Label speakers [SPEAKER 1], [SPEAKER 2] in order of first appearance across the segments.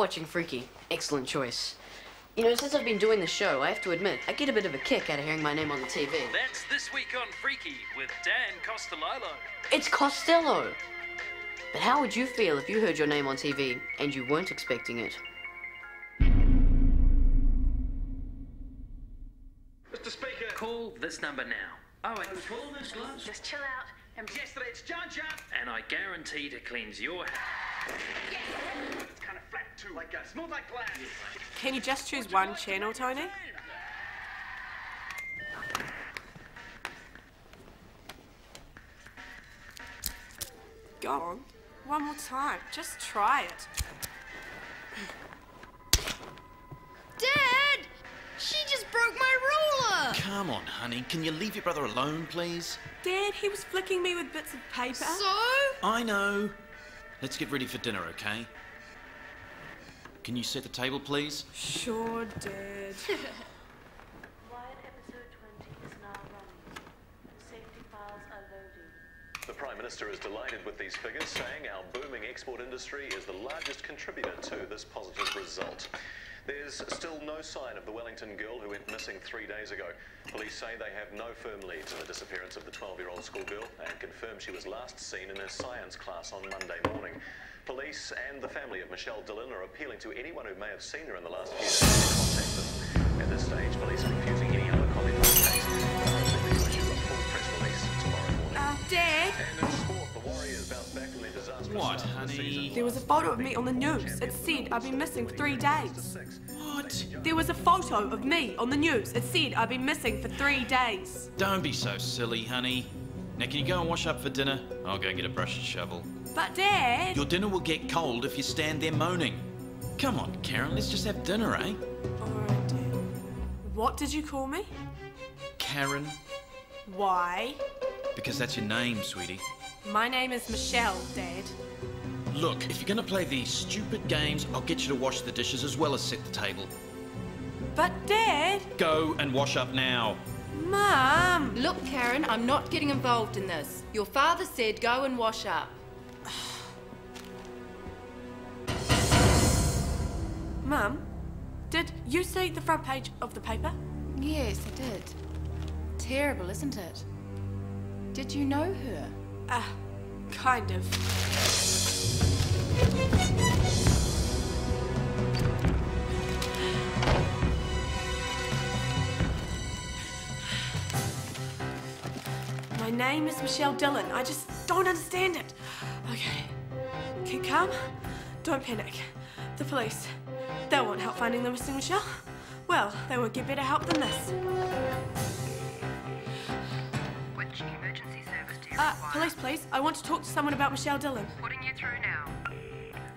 [SPEAKER 1] watching Freaky. Excellent choice. You know, since I've been doing the show, I have to admit, I get a bit of a kick out of hearing my name on the TV.
[SPEAKER 2] That's This Week on Freaky with Dan Costello.
[SPEAKER 1] It's Costello! But how would you feel if you heard your name on TV and you weren't expecting it?
[SPEAKER 2] Mr. Speaker. Call this number now. Oh, wait. Call this gloves.
[SPEAKER 3] Just chill out and
[SPEAKER 2] Yesterday it's John John. And I guarantee to cleanse your house. Too, like uh, smooth like glass.
[SPEAKER 4] Can you just choose one channel, Tony? Go on. One more time. Just try it.
[SPEAKER 5] Dad! She just broke my ruler!
[SPEAKER 6] Come on, honey. Can you leave your brother alone, please?
[SPEAKER 4] Dad, he was flicking me with bits of paper.
[SPEAKER 5] So?
[SPEAKER 6] I know. Let's get ready for dinner, okay? Can you set the table, please?
[SPEAKER 4] Sure, Dad.
[SPEAKER 7] Wyatt episode 20 is now running. Safety files are loading.
[SPEAKER 8] The Prime Minister is delighted with these figures, saying our booming export industry is the largest contributor to this positive result. There's still no sign of the Wellington girl who went missing three days ago. Police say they have no firm leads in the disappearance of the 12-year-old schoolgirl and confirm she was last seen in her science class on Monday morning. Police and the family of Michelle Dillon are appealing to anyone who may have seen her in the last few days to contact them. At this stage, police are refusing any other comment on the case. They're issue a full press release tomorrow morning.
[SPEAKER 4] Uh, Dad,
[SPEAKER 8] And in sport, the Warriors bounced back from their disastrous
[SPEAKER 6] What,
[SPEAKER 8] start to the
[SPEAKER 6] honey?
[SPEAKER 4] there was a photo of me on the news. It said I've been missing for three days.
[SPEAKER 6] What?
[SPEAKER 4] There was a photo of me on the news. It said I've been missing for three days.
[SPEAKER 6] Don't be so silly, honey. Now, can you go and wash up for dinner? I'll go and get a brush and shovel.
[SPEAKER 4] But, Dad.
[SPEAKER 6] Your dinner will get cold if you stand there moaning. Come on, Karen, let's just have dinner, eh?
[SPEAKER 4] Alright, Dad. What did you call me?
[SPEAKER 6] Karen,
[SPEAKER 4] Why?
[SPEAKER 6] because that's your name, sweetie.
[SPEAKER 4] My name is Michelle, Dad.
[SPEAKER 6] Look, if you're gonna play these stupid games, I'll get you to wash the dishes as well as set the table.
[SPEAKER 4] But, Dad.
[SPEAKER 6] Go and wash up now.
[SPEAKER 4] Mum.
[SPEAKER 5] Look, Karen, I'm not getting involved in this. Your father said go and wash up.
[SPEAKER 4] Mum, did you see the front page of the paper?
[SPEAKER 5] Yes, I did. Terrible, isn't it? Did you know her?
[SPEAKER 4] Ah, kind of. My name is Michelle Dillon. I just don't understand it. Okay. Keep calm. Don't panic. The police. They won't help finding the missing Michelle. Well, they won't get better help than this.
[SPEAKER 3] Which emergency service do you
[SPEAKER 4] Uh,
[SPEAKER 3] require?
[SPEAKER 4] police, please. I want to talk to someone about Michelle Dillon.
[SPEAKER 3] Putting you through now.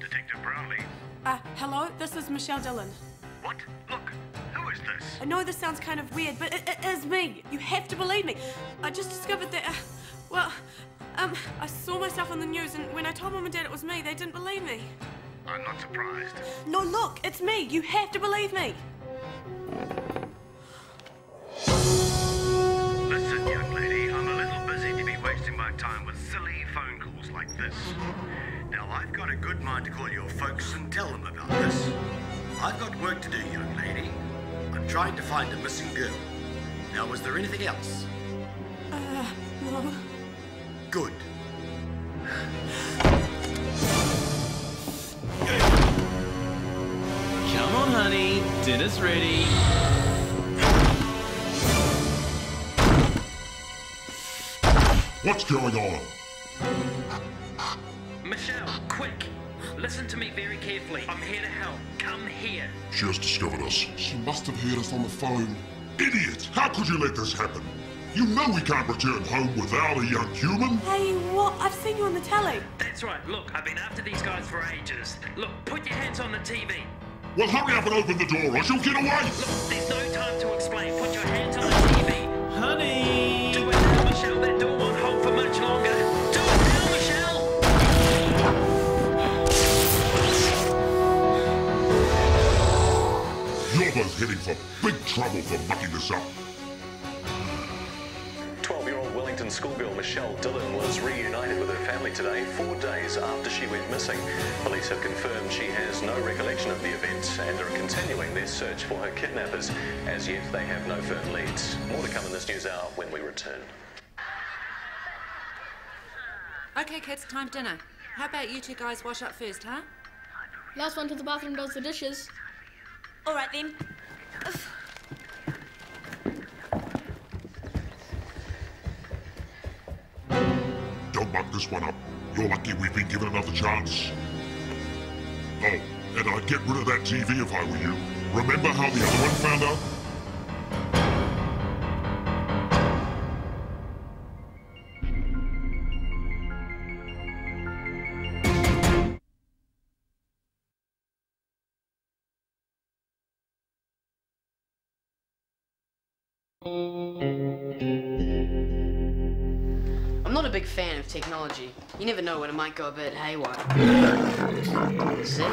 [SPEAKER 9] Detective Brownlee.
[SPEAKER 4] Uh, hello, this is Michelle Dillon.
[SPEAKER 9] What? Look, who is this?
[SPEAKER 4] I know this sounds kind of weird, but it, it is me. You have to believe me. I just discovered that, uh, well, um, I saw myself on the news, and when I told mom and dad it was me, they didn't believe me.
[SPEAKER 9] I'm not surprised.
[SPEAKER 4] No, look, it's me. You have to believe me.
[SPEAKER 9] Listen, young lady, I'm a little busy to be wasting my time with silly phone calls like this. Now, I've got a good mind to call your folks and tell them about this. I've got work to do, young lady. I'm trying to find a missing girl. Now, was there anything else?
[SPEAKER 4] Uh, no.
[SPEAKER 9] Good.
[SPEAKER 6] Come on, honey. Dinner's ready.
[SPEAKER 10] What's going on?
[SPEAKER 2] Michelle, quick! Listen to me very carefully. I'm here to help. Come here.
[SPEAKER 10] She has discovered us. She must have heard us on the phone. Idiot! How could you let this happen? You know we can't return home without a young human.
[SPEAKER 4] Hey, what? I've seen you on the telly.
[SPEAKER 2] That's right. Look, I've been after these guys for ages. Look, put your hands on the TV.
[SPEAKER 10] Well, hurry up and open the door or she'll get away.
[SPEAKER 2] Look, there's no time to explain. Put your hands on the TV.
[SPEAKER 6] Honey!
[SPEAKER 2] Do it now, Michelle. That door won't hold for much longer. Do it now, Michelle.
[SPEAKER 10] You're both heading for big trouble for mucking this up.
[SPEAKER 8] Schoolgirl Michelle Dillon was reunited with her family today, four days after she went missing. Police have confirmed she has no recollection of the event and are continuing their search for her kidnappers. As yet, they have no firm leads. More to come in this news hour when we return.
[SPEAKER 11] Okay, kids, time for dinner. How about you two guys wash up first, huh?
[SPEAKER 12] Last one to the bathroom does the dishes.
[SPEAKER 4] All right then.
[SPEAKER 10] This one up. You're lucky we've been given another chance. Oh, and I'd get rid of that TV if I were you. Remember how the other one found out?
[SPEAKER 1] Might go a bit haywire. See?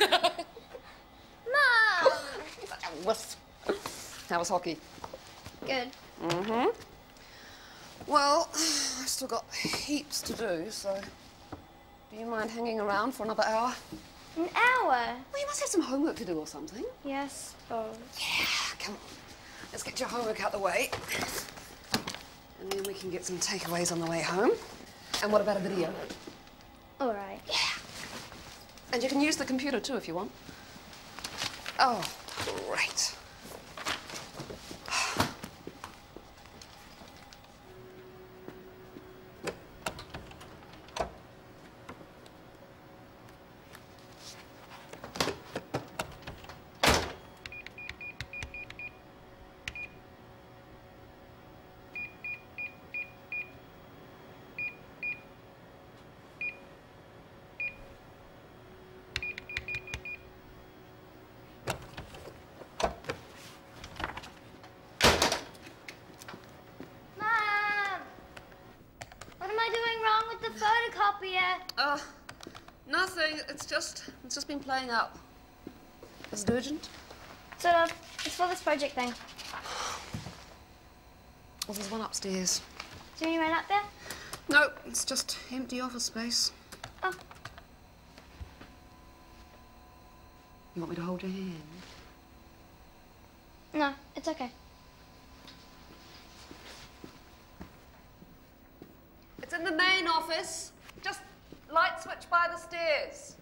[SPEAKER 13] Mom!
[SPEAKER 14] Was how was hockey?
[SPEAKER 13] Good.
[SPEAKER 14] Mm-hmm. Well, I've still got heaps to do, so do you mind hanging around for another hour?
[SPEAKER 13] An hour?
[SPEAKER 14] Well, you must have some homework to do or something.
[SPEAKER 13] Yes, suppose.
[SPEAKER 14] Yeah, come on. Let's get your homework out the way. And then we can get some takeaways on the way home. And what about a video? And you can use the computer too if you want. Oh, great.
[SPEAKER 13] Mom! What am I doing wrong with the photocopier?
[SPEAKER 14] Uh, nothing. It's just, it's just been playing out. Is it urgent?
[SPEAKER 13] Sort of. It's for this project thing.
[SPEAKER 14] Well, there's one upstairs.
[SPEAKER 13] Do you run up there?
[SPEAKER 14] No, it's just empty office space.
[SPEAKER 13] Oh.
[SPEAKER 14] You want me to hold your hand?
[SPEAKER 13] No, it's okay.
[SPEAKER 14] It's in the main office. Just light switch by the stairs.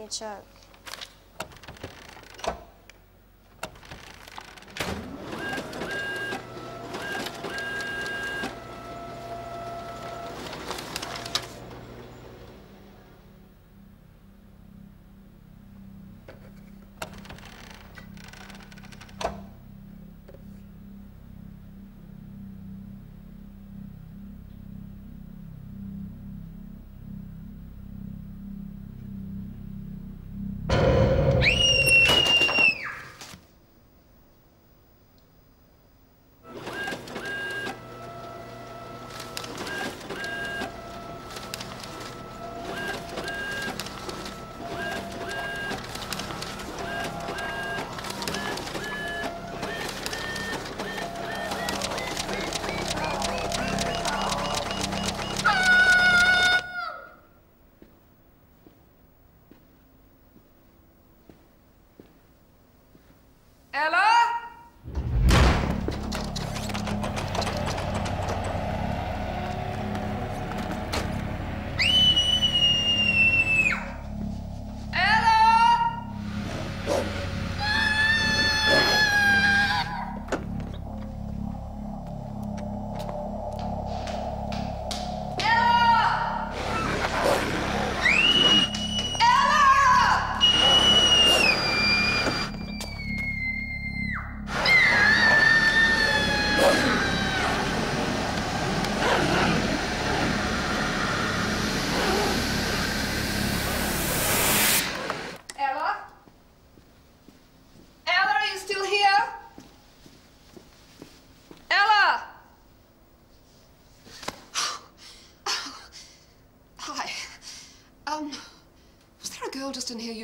[SPEAKER 13] Be a joke.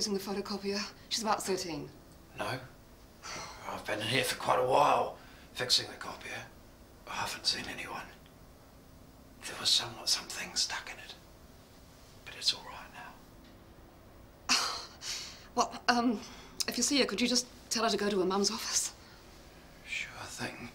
[SPEAKER 14] Using the photocopier? She's about 13.
[SPEAKER 15] No. I've been in here for quite a while, fixing the copier. I haven't seen anyone. There was somewhat something stuck in it. But it's all right now.
[SPEAKER 14] Well, um, if you see her, could you just tell her to go to her mum's office?
[SPEAKER 15] Sure thing.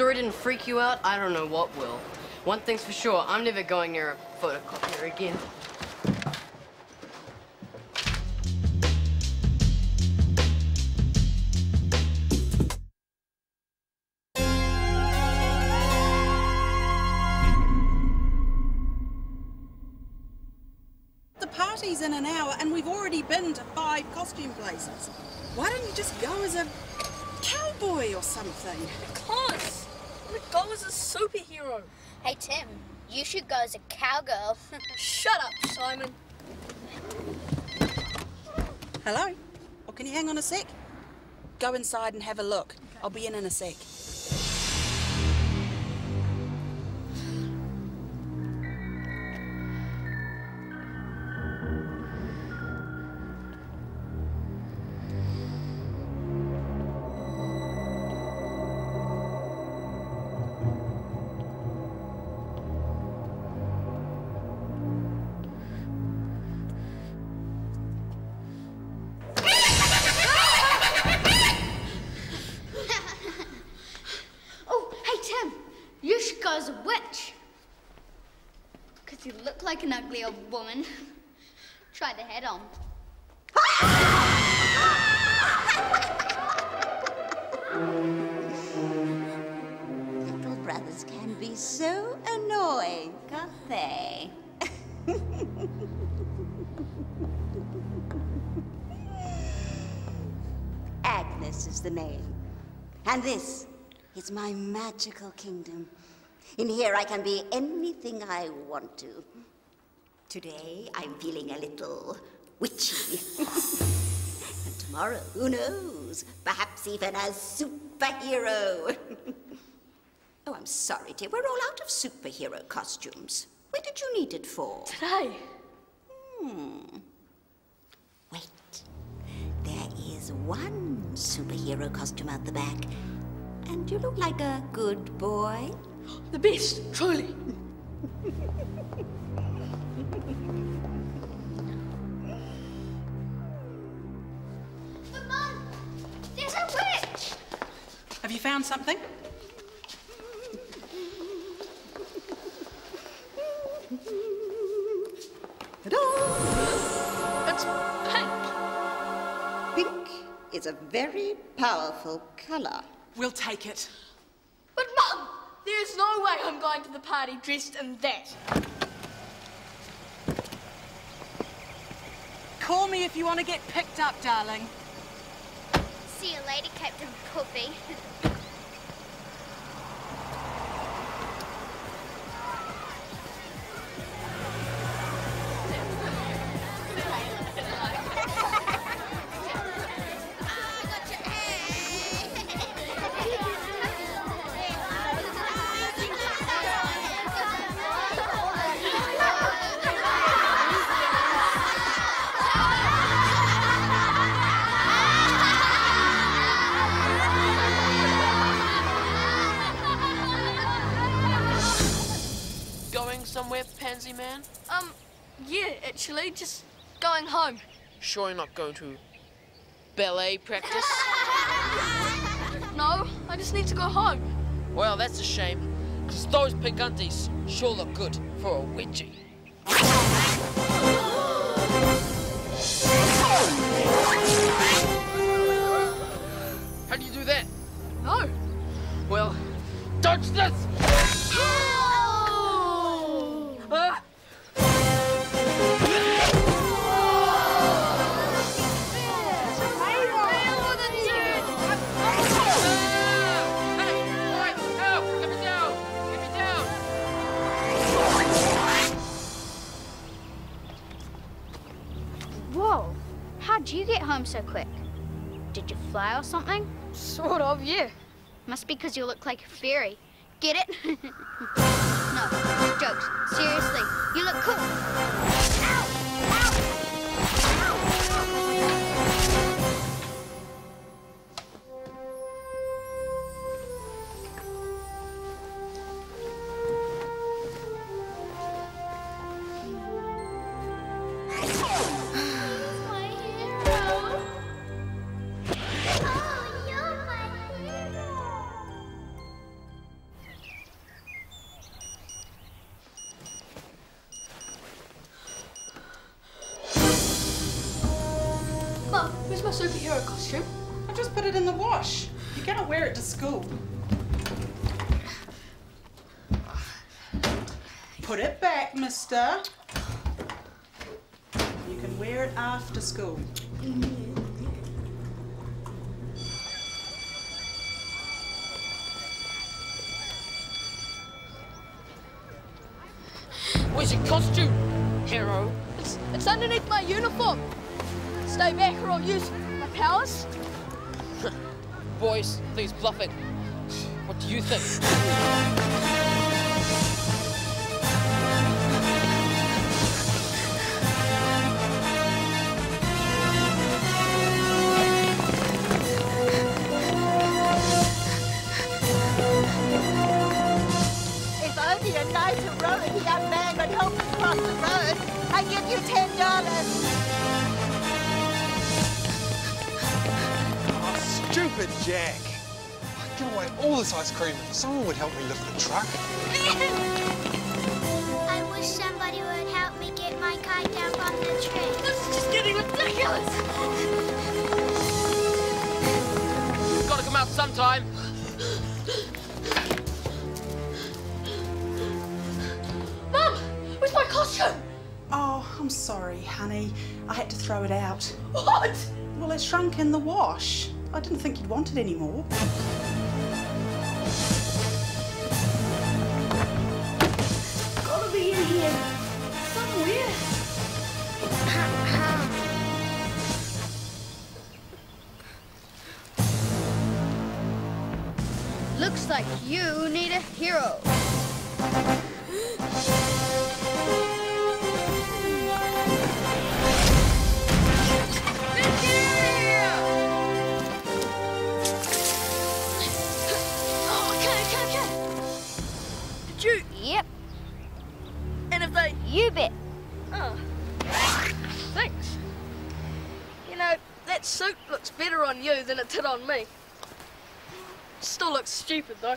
[SPEAKER 1] Story didn't freak you out, I don't know what will. One thing's for sure, I'm never going near a photocopier again.
[SPEAKER 16] The party's in an hour and we've already been to five costume places. Why don't you just go as a cowboy or something?
[SPEAKER 12] Close! I'm gonna go as a superhero.
[SPEAKER 13] Hey, Tim, you should go as a cowgirl.
[SPEAKER 12] Shut up, Simon.
[SPEAKER 16] Hello? Or can you hang on a sec? Go inside and have a look. I'll be in in a sec.
[SPEAKER 13] Like an ugly old woman. Try the head on.
[SPEAKER 17] Little brothers can be so annoying, can't they? Agnes is the name. And this is my magical kingdom. In here, I can be anything I want to. Today, I'm feeling a little witchy. and tomorrow, who knows? Perhaps even a superhero. oh, I'm sorry, dear. We're all out of superhero costumes. When did you need it for?
[SPEAKER 12] Today.
[SPEAKER 17] Hmm. Wait. There is one superhero costume out the back. And you look like a good boy.
[SPEAKER 12] The best, truly.
[SPEAKER 13] But Mum, there's a witch!
[SPEAKER 16] Have you found something?
[SPEAKER 17] It's pink. Pink is a very powerful color.
[SPEAKER 16] We'll take it.
[SPEAKER 12] But Mum, there's no way I'm going to the party dressed in that.
[SPEAKER 16] Call me if you want to get picked up, darling.
[SPEAKER 13] See you later, Captain Puppy.
[SPEAKER 12] actually, just going home.
[SPEAKER 18] Sure you're not going to ballet practice?
[SPEAKER 12] No, I just need to go home.
[SPEAKER 18] Well, that's a shame, because those pink undies sure look good for a wedgie. How do you do that?
[SPEAKER 12] No.
[SPEAKER 18] Well, dodge this!
[SPEAKER 13] Whoa, how'd you get home so quick? Did you fly or something?
[SPEAKER 12] Sort of, yeah.
[SPEAKER 13] Must be because you look like a fairy. Get it? no, jokes. Seriously, you look cool.
[SPEAKER 12] My superhero costume?
[SPEAKER 16] I just put it in the wash. You're gonna wear it to school. Put it back, mister. You can wear it after school.
[SPEAKER 18] Where's your costume, hero?
[SPEAKER 12] It's, it's underneath my uniform. Stay back or I'll use my powers.
[SPEAKER 18] Boys, I think he's bluffing. What do you think?
[SPEAKER 19] Jack. I'd give away all this ice cream if someone would help me lift the truck.
[SPEAKER 13] I wish somebody would help me get my kite down from the tree.
[SPEAKER 12] This is just getting ridiculous.
[SPEAKER 18] Gotta come out sometime.
[SPEAKER 12] Mum, where's my costume?
[SPEAKER 16] Oh, I'm sorry, honey. I had to throw it out.
[SPEAKER 12] What?
[SPEAKER 16] Well, it shrunk in the wash. I didn't think you'd want it anymore.
[SPEAKER 12] Gotta be in here. Somewhere.
[SPEAKER 13] Looks like you need a hero.
[SPEAKER 12] You than it did on me. Still looks stupid, though.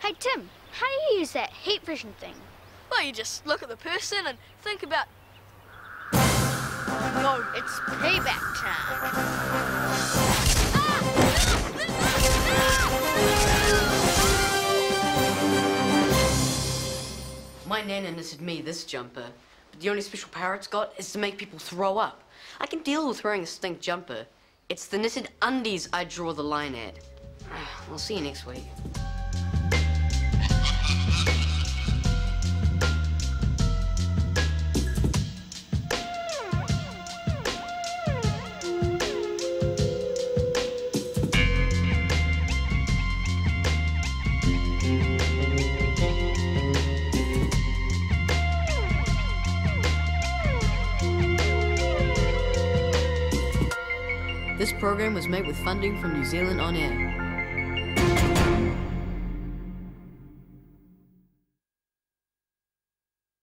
[SPEAKER 13] Hey, Tim, how do you use that heat vision thing?
[SPEAKER 12] Well, you just look at the person and think about... No,
[SPEAKER 13] it's payback time.
[SPEAKER 1] My nana knitted me this jumper, the only special power it's got is to make people throw up. I can deal with wearing a stink jumper. It's the knitted undies I draw the line at. I'll see you next week. Made with funding from New Zealand On Air.